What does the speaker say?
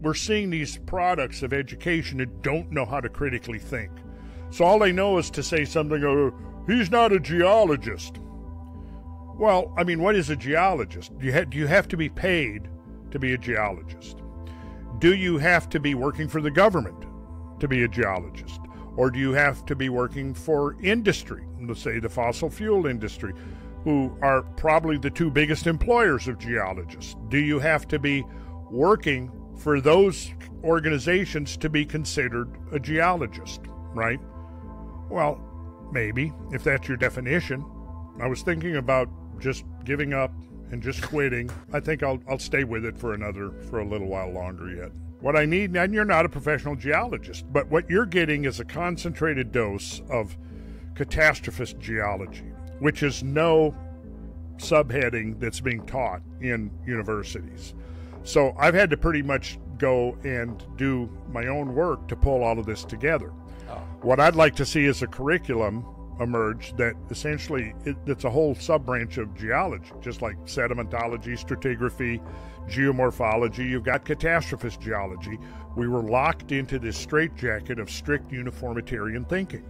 we're seeing these products of education that don't know how to critically think. So all they know is to say something, oh, he's not a geologist. Well, I mean, what is a geologist? Do you, ha- do you have to be paid to be a geologist? Do you have to be working for the government to be a geologist? Or do you have to be working for industry, let's say the fossil fuel industry, who are probably the two biggest employers of geologists? Do you have to be working for those organizations to be considered a geologist, right? Well, maybe, if that's your definition. I was thinking about just giving up and just quitting. I think I'll, I'll stay with it for another, for a little while longer yet. What I need, and you're not a professional geologist, but what you're getting is a concentrated dose of catastrophist geology, which is no subheading that's being taught in universities. So I've had to pretty much go and do my own work to pull all of this together. Oh. What I'd like to see is a curriculum emerge that essentially it, it's a whole sub branch of geology, just like sedimentology, stratigraphy, geomorphology. You've got catastrophist geology. We were locked into this straitjacket of strict uniformitarian thinking.